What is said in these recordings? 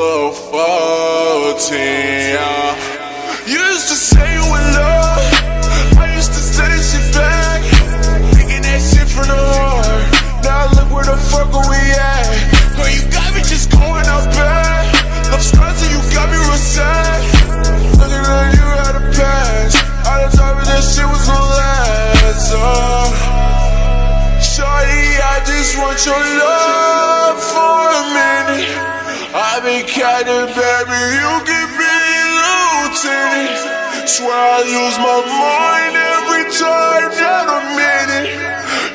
Little 14, yeah. You used to say you in love. I used to back. Thinking that shit from the heart. Now look where the fuck we at. Girl, you got me just going out bad. Love and you got me real sad. You had a that shit was. Oh. Uh. Shorty, I just want your love been baby, you give me lieutenant. Swear I lose my mind every time that I'm it.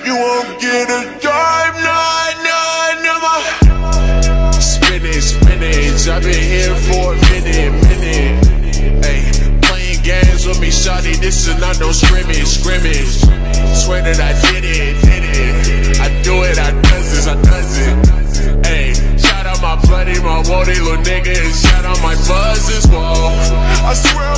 You won't get a dime, nah, nah, never. Spinach, spinach, I've been here for a minute, minute. Hey, playing games with me, shawty, this is not no scrimmage, scrimmage. Swear that I did as well. I swear